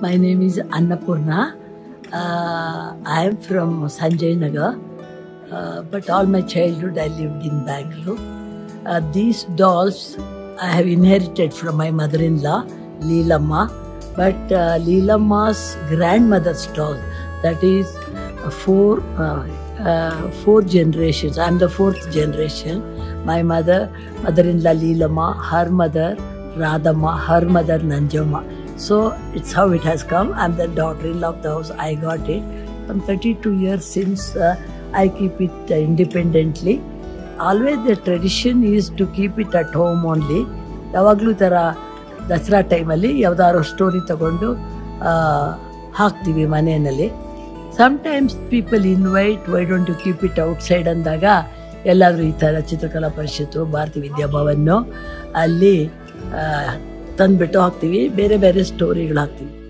My name is Annapurna. Uh, I am from Sanjay Nagar, uh, but all my childhood I lived in Bangalore. Uh, these dolls I have inherited from my mother-in-law, Leelamma, but uh, Leelamma's grandmother's doll, that is uh, four, uh, uh, four generations. I am the fourth generation. My mother, mother-in-law Leelamma, her mother Radhamma, her mother Nanjamma. So it's how it has come. I'm the daughter-in-law of the house. I got it. From 32 years since uh, I keep it uh, independently. Always the tradition is to keep it at home only. ಯಾವಾಗಲೂ ಥರ ದಸರಾ ಟೈಮಲ್ಲಿ ಯಾವುದಾದ್ರು story ತಗೊಂಡು ಹಾಕ್ತೀವಿ ಮನೆಯಲ್ಲಿ sometimes people invite why don't you keep it outside ಅಂದಾಗ ಎಲ್ಲಾದರೂ ಈ ಥರ ಚಿತ್ರಕಲಾ ಪರಿಷತ್ತು ಭಾರತೀಯ ವಿದ್ಯಾಭವನ್ನು ಅಲ್ಲಿ ತಂದ್ಬಿಟ್ಟು ಹಾಕ್ತೀವಿ. ಬೇರೆ ಬೇರೆ ಸ್ಟೋರಿಗಳು ಹಾಕ್ತೀವಿ.